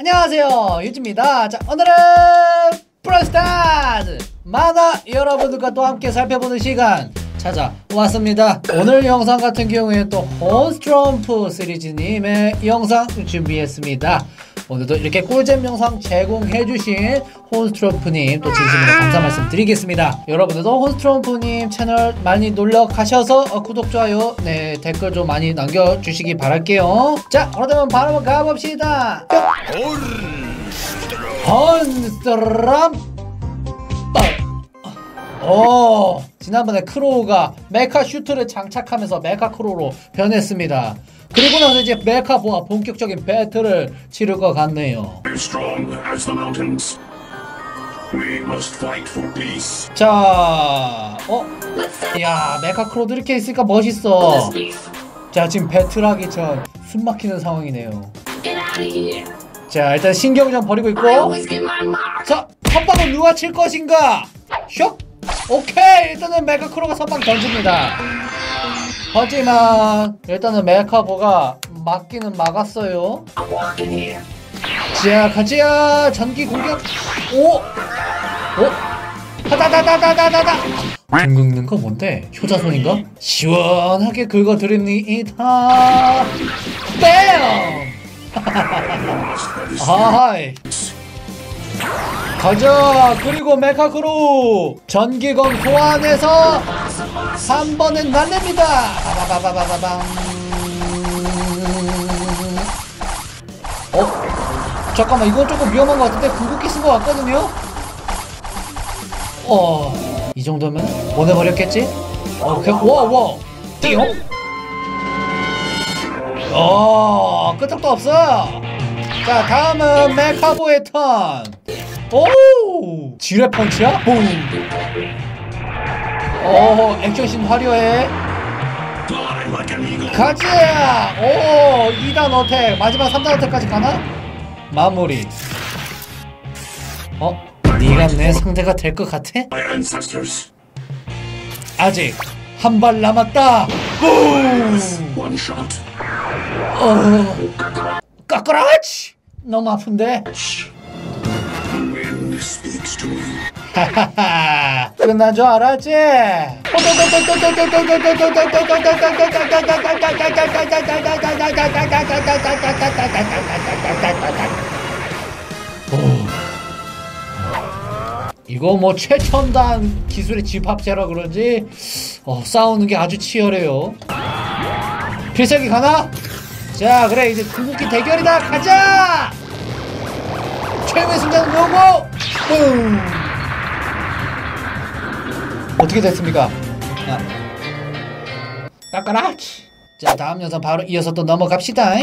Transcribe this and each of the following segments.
안녕하세요 유지입니다. 자 오늘은 브라스타즈! 만화 여러분들과 또 함께 살펴보는 시간 찾아왔습니다. 오늘 영상 같은 경우에 또 혼스트럼프 시리즈님의 영상 준비했습니다 오늘도 이렇게 꿀잼 영상 제공해주신 혼스트럼프님 또 진심으로 감사 말씀 드리겠습니다. 여러분들도 혼스트럼프님 채널 많이 놀러 가셔서 어, 구독 좋아요 네 댓글 좀 많이 남겨주시기 바랄게요. 자 그러면 바로 가봅시다. 혼스트럼프 오 지난번에 크로우가 메카 슈트를 장착하면서 메카 크로우로 변했습니다 그리고 나서 이제 메카보와 본격적인 배틀을 치를 것 같네요. 자, 어? 야, 메카 크로우도 이렇게 있으니까 멋있어. 자, 지금 배틀하기 전 숨 막히는 상황이네요. 자, 일단 신경 좀 버리고 있고. 자, 선방은 누가 칠 것인가? 슉! 오케이! 일단은 메카 크로가 선방 던집니다. 하지만, 일단은 메카보가 막기는 막았어요. 자, 가자! 전기 공격! 오! 오! 하다다다다다다다! 긁는 거 뭔데? 효자손인가? 시원하게 긁어드립니다. 뺨! 아하이. 가자! 그리고 메카크로! 전기검 소환해서 한 번에 날립니다! 바바바바바바밤. 어? 잠깐만 이건 조금 위험한 것 같은데 궁극기 쓴 것 같거든요? 어... 이 정도면 보내버렸겠지? 어, 그, 와, 와! 띠용? 어, 끄떡도 없어! 자, 다음은 메카보의 턴! 오! 지뢰 펀치야? ボ어, 액션씬 화려해. 가자! 오! 2단 어택! 마지막 3단 어택까지 가나? 마무리. 어? 네가 내 상대가 될 것 같아? 아직 한 발 남았다! 붐! 어... 까까라치! 너무 아픈데? Speaks to. 하하하! 끝난 줄 알았지? 이거 뭐 최첨단 기술의 집합체라 그런지 어, 싸우는 게 아주 치열해요. 필살기 가나? 자 그래 이제 궁극기 대결이다 가자! 최후의 순간은 요거! 뿡! 어떻게 됐습니까? 아. 까까라치! 자 다음 영상 바로 이어서 또 넘어갑시다.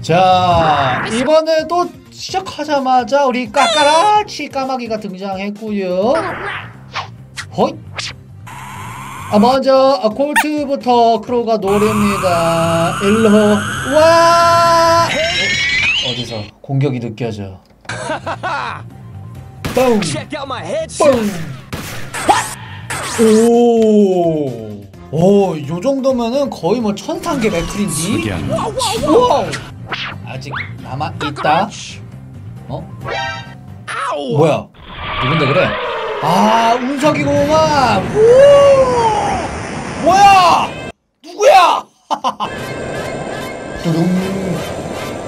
자 이번에 또 시작하자마자 우리 까까라치 까마귀가 등장했고요. 호잇! 아, 먼저 아, 콜트부터 크로가 노립니다. 일로 와! 어, 어디서 공격이 느껴져. 뻥! 뻥! 오! 오, 요 정도면은 거의 뭐 천상계 맥클인지? 아직 남아 있다. 어? 뭐야? 누군데 그래? 아, 운석이구만. 우! 뭐야? 누구야? 두둥.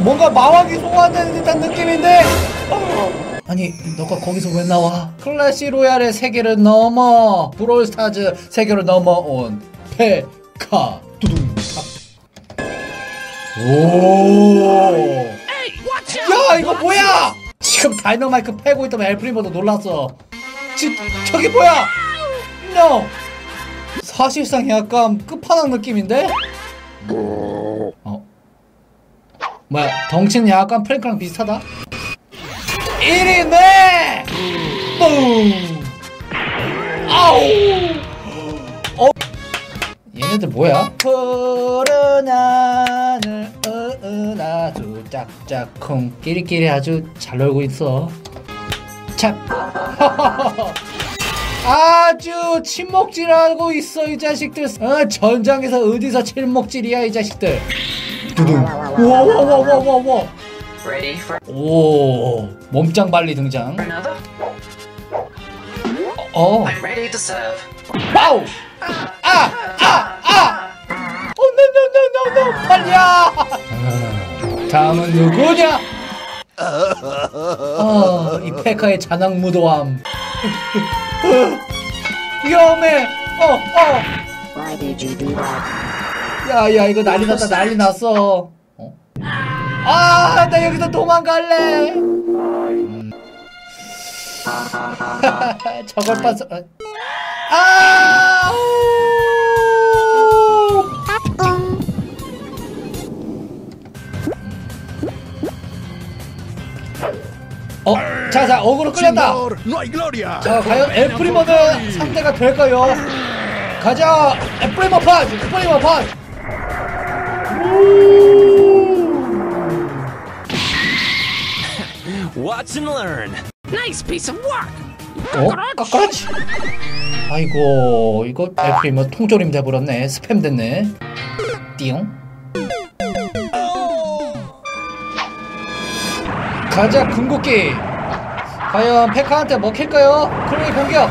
뭔가 마왕이 소환되는 듯한 느낌인데. 어. 아니, 너가 거기서 왜 나와? 클래시 로얄의 세계를 넘어 브롤스타즈 세계로 넘어온 페카 두둥. 오. 야 이거 뭐야? 지금 다이너마이크 패고 있던 엘프리모도 놀랐어. 지, 저기 뭐야? No. 사실상 약간 끝판왕 느낌인데? 어. 뭐야? 덩치는 약간 프랭크랑 비슷하다? 1위네! 뿡! 아우! 어? 얘네들 뭐야? 푸른 하늘 으은 아주 짝짝쿵 끼리끼리 아주 잘 놀고 있어 참 아주 침묵질하고 있어 이 자식들. 어, 전장에서 어디서 침묵질이야 이 자식들? 두둥. 와와와와와와. 오 몸짱 발리 등장? 어. 와우. 아아아. 오 노노노노노 빨리야. 다음은 누구냐 어 이 페카의 잔악 무도함 위험해 you do that? 야야 이거 난리 났다 난리 났어 어? 아 나 여기서 도망갈래 음. 저걸 봤어 어. 아 어그로 끌렸다. 자 과연 엘프리머는 상대가 될까요? 가자. 엘프리머 펀치 엘프리머 펀치 Watch and learn. Nice piece of work. 어? 까까라치? 아이고 이거 엘프리머 통조림 돼버렸네. 스팸 됐네. 띠용. 가자 궁극기 과연 페카한테 먹힐까요? 크로우의 공격!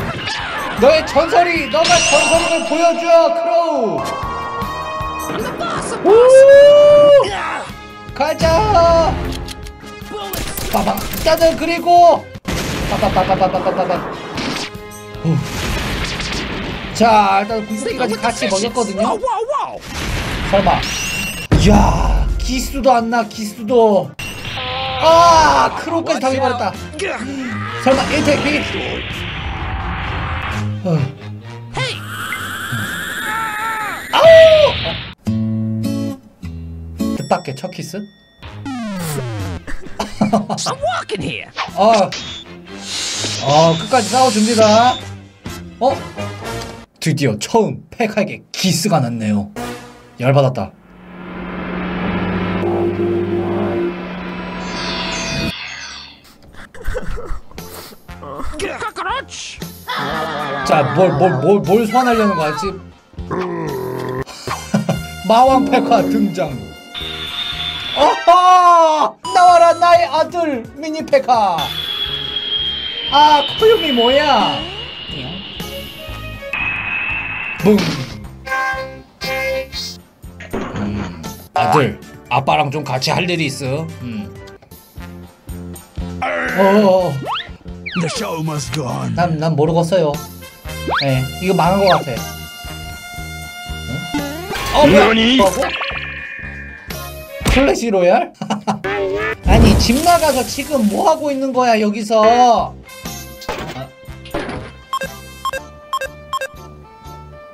너의 전설이! 너가 전설임을 보여줘! 크로우! 오! 가자! 빠밤! 일단은 그리고! 빠밤빠밤빠밤빠밤 자 일단 궁극기까지 같이 먹였거든요 설마 이야 기수도 안나 기수도 아 크로까지 당해버렸다 설마 1택 비 어. 아우 어. 뜻밖의 첫 키스. 어, 어 끝까지 싸워줍니다 어? 드디어 처음 팩에게 기스가 났네요 열받았다 자, 뭘, 뭘, 뭘, 뭘 소환하려는 거야, 지금? 마왕 페카 등장. 어허! 나와라, 나의 아들, 미니 페카. 아, 코요미 뭐야? 붕. 음, 아들, 아빠랑 좀 같이 할 일이 있어. 음. 어, go on. 난, 난 모르겠어요. 예, 이거 망한 것 같아. 응? 어? 뭐니? 클래시 로얄? 아니, 집 나가서 지금 뭐 하고 있는 거야, 여기서? 아.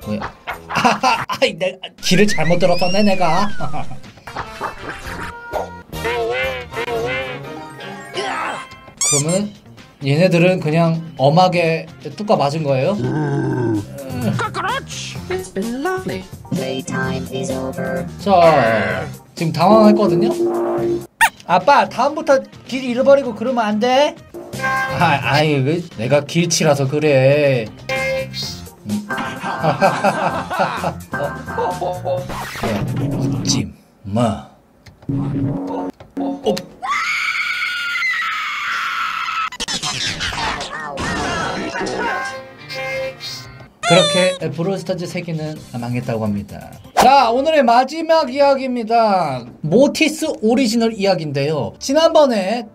뭐야? 아하, 아이, 내 길을 잘못 들었었네, 내가. 그러면 얘네들은 그냥 엄하게 뚜까 맞은 거예요? 자, 지금 당황했거든요? 아빠, 다음부터 길 잃어버리고 그러면 안 돼? 아, 아이, 왜 내가 길치라서 그래. 음. 어, 웃지 마. 어. 그렇게 브롤스타즈 세계는 망했다고 합니다. 자, 오늘의 마지막 이야기입니다. 모티스 오리지널 이야기인데요. 지난번에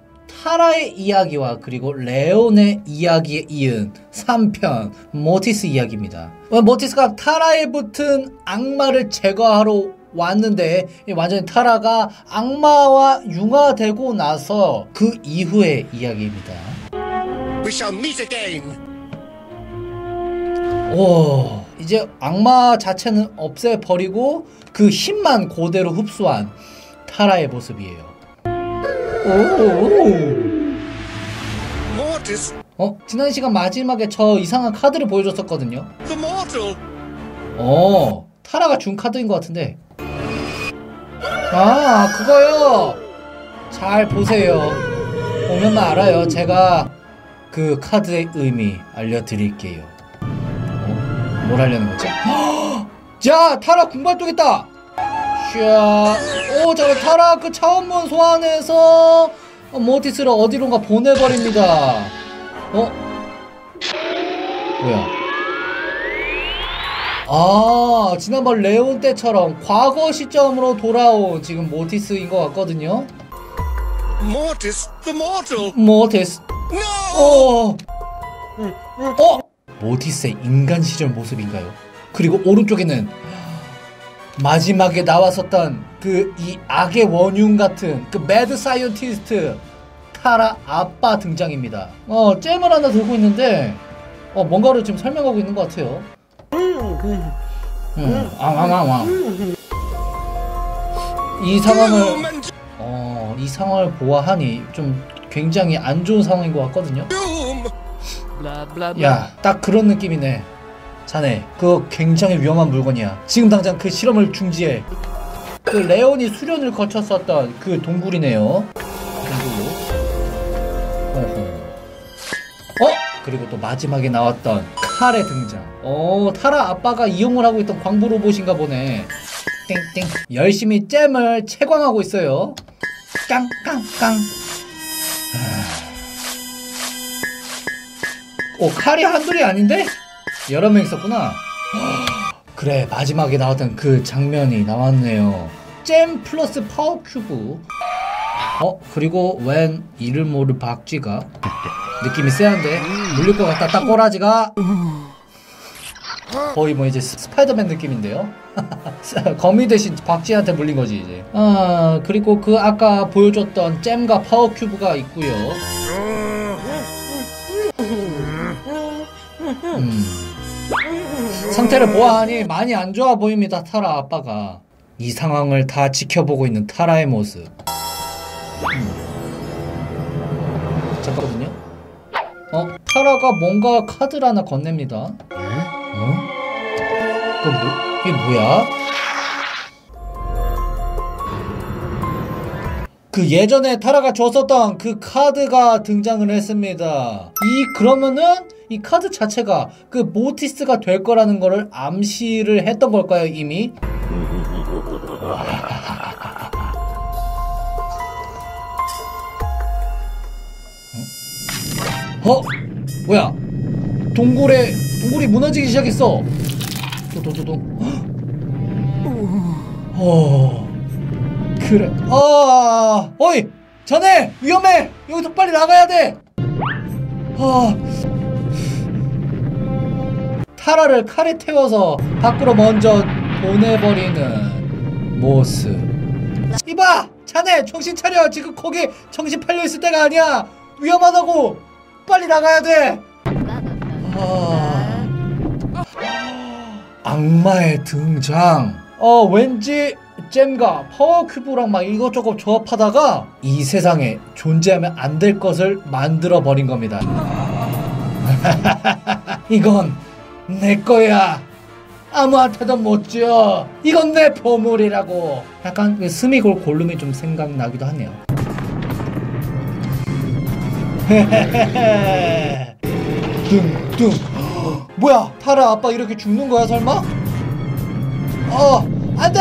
타라의 이야기와 그리고 레온의 이야기에 이은 3편 모티스 이야기입니다. 어, 모티스가 타라에 붙은 악마를 제거하러 왔는데 이 완전히 타라가 악마와 융화되고 나서 그 이후의 이야기입니다. We shall meet again. 오, 이제 악마 자체는 없애버리고 그 힘만 그대로 흡수한 타라의 모습이에요. 오, 어, 지난 시간 마지막에 저 이상한 카드를 보여줬었거든요. 어, 타라가 준 카드인 것 같은데. 아, 그거요. 잘 보세요. 보면만 알아요. 제가 그 카드의 의미 알려드릴게요. 뭘 하려는 거지? 자, 타라 군발동했다. 샤, 오, 자, 타라 그 차원문 소환해서 어, 모티스를 어디론가 보내버립니다. 어? 뭐야? 아, 지난번 레온 때처럼 과거 시점으로 돌아온 지금 모티스인 것 같거든요. Mortis the Mortal! 모티스. No! 어. 어? 모티스의 인간 시절 모습인가요? 그리고 오른쪽에는 마지막에 나왔었던 그 이 악의 원흉 같은 그 mad scientist 타라 아빠 등장입니다. 어, 잼을 하나 들고 있는데 어, 뭔가를 지금 설명하고 있는 것 같아요. 음, 앙앙앙앙. 이 상황을 Doom and 어, 이 상황을 보아하니 좀 굉장히 안 좋은 상황인 것 같거든요. 야, 딱 그런 느낌이네. 자네, 그거 굉장히 위험한 물건이야. 지금 당장 그 실험을 중지해. 그 레온이 수련을 거쳤었던 그 동굴이네요. 동굴로. 어허. 어? 그리고 또 마지막에 나왔던 칼의 등장. 어, 타라 아빠가 이용을 하고 있던 광부 로봇인가 보네. 땡땡. 열심히 잼을 채광하고 있어요. 깡깡깡. 오 칼이 한둘이 아닌데? 여러 명 있었구나. 그래 마지막에 나왔던 그 장면이 나왔네요. gem 플러스 파워 큐브. 어 그리고 웬 이름 모를 박쥐가 느낌이 세한데 물릴 것 같다. 딱 꼬라지가. 거의 뭐 이제 스- 스파이더맨 느낌인데요? 거미 대신 박쥐한테 물린 거지 이제. 아 그리고 그 아까 보여줬던 gem과 파워 큐브가 있고요 음. 상태를 보아하니 많이 안 좋아 보입니다 타라 아빠가 이 상황을 다 지켜보고 있는 타라의 모습 음. 잠깐만요 어? 타라가 뭔가 카드를 하나 건넵니다 어? 그 뭐, 이게 뭐야? 그 예전에 타라가 줬었던 그 카드가 등장을 했습니다. 이 그러면은 이 카드 자체가 그 모티스가 될 거라는 거를 암시를 했던 걸까요 이미? 어? 어? 뭐야? 동굴에 동굴이 무너지기 시작했어. 도도도동. 어. 그래. 아, 어이, 자네 위험해. 여기서 빨리 나가야 돼. 아, 타라를 칼에 태워서 밖으로 먼저 보내버리는 모습. 이봐, 자네 정신 차려. 지금 거기 정신 팔려 있을 때가 아니야. 위험하다고. 빨리 나가야 돼. 아, 악마의 등장. 어, 왠지 잼과 파워 큐브랑 막 이것저것 조합하다가 이 세상에 존재하면 안 될 것을 만들어 버린 겁니다. 이건 내 거야. 아무한테도 못 줘. 이건 내 보물이라고. 약간 그 스미골 골룸이 좀 생각나기도 하네요. 뚱뚱. 뭐야? 타라 아빠 이렇게 죽는 거야 설마? 어, 안 돼!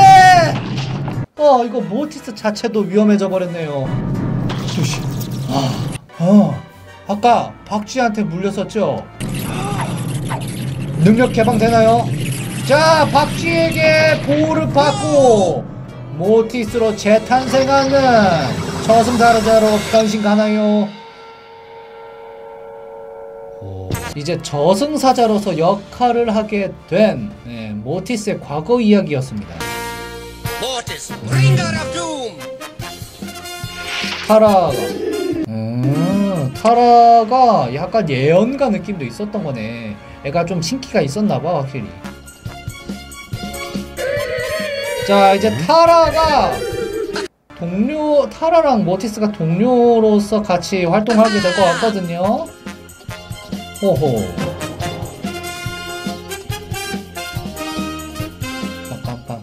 어, 이거 모티스 자체도 위험해져 버렸네요. 조심. 아, 어, 아까 박쥐한테 물렸었죠? 능력 개방되나요? 자, 박쥐에게 보호를 받고 모티스로 재탄생하는 저승사자로 변신 가나요? 오, 이제 저승사자로서 역할을 하게 된 네, 모티스의 과거 이야기였습니다. Mortis, bringer of doom! 타라가 음, 타라가 약간 예언가 느낌도 있었던 거네. 애가 좀 신기가 있었나 봐, 확실히. 자, 이제 타라가 동료 타라랑 모티스가 동료로서 같이 활동하게 될 것 같거든요. 호호.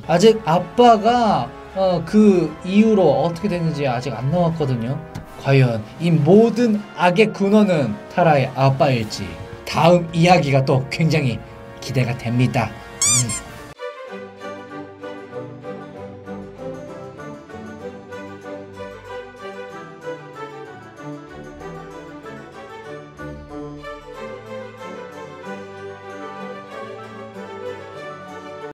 아직 아빠가 어, 그 이후로 어떻게 됐는지 아직 안 나왔거든요. 과연 이 모든 악의 근원은 타라의 아빠일지 다음 이야기가 또 굉장히 기대가 됩니다.